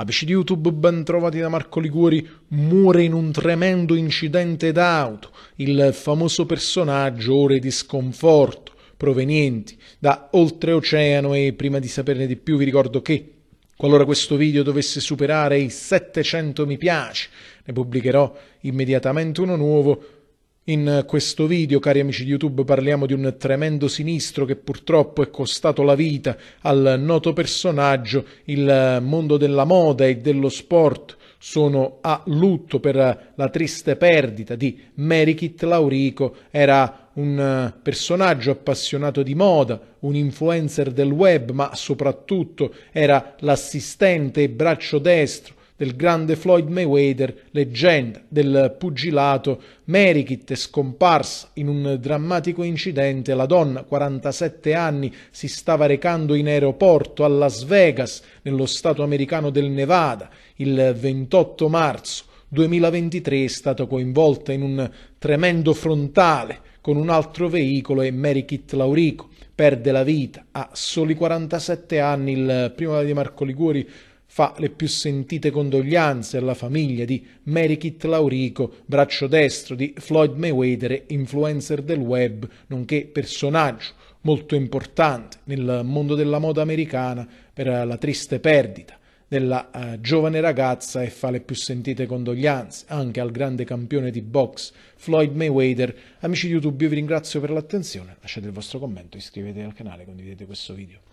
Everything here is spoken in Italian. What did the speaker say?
Amici di YouTube, ben trovati da Marco Liguori, muore in un tremendo incidente d'auto il famoso personaggio ore di sconforto provenienti da oltreoceano e prima di saperne di più vi ricordo che qualora questo video dovesse superare i 700 mi piace ne pubblicherò immediatamente uno nuovo in questo video, cari amici di YouTube, parliamo di un tremendo sinistro che purtroppo è costato la vita al noto personaggio. Il mondo della moda e dello sport sono a lutto per la triste perdita di Merikit Laurico. Era un personaggio appassionato di moda, un influencer del web, ma soprattutto era l'assistente e braccio destro del grande Floyd Mayweather, leggenda del pugilato, Merikit è scomparsa in un drammatico incidente. La donna, 47 anni, si stava recando in aeroporto a Las Vegas, nello stato americano del Nevada, il 28 marzo 2023 è stata coinvolta in un tremendo frontale con un altro veicolo e Merikit Laurico perde la vita a soli 47 anni. Il primo di Marco Liguori fa le più sentite condoglianze alla famiglia di Merikit Laurico, braccio destro di Floyd Mayweather, influencer del web, nonché personaggio molto importante nel mondo della moda americana per la triste perdita della uh, giovane ragazza e fa le più sentite condoglianze anche al grande campione di box Floyd Mayweather. Amici di YouTube, io vi ringrazio per l'attenzione, lasciate il vostro commento, iscrivetevi al canale, condividete questo video.